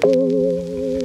Oh.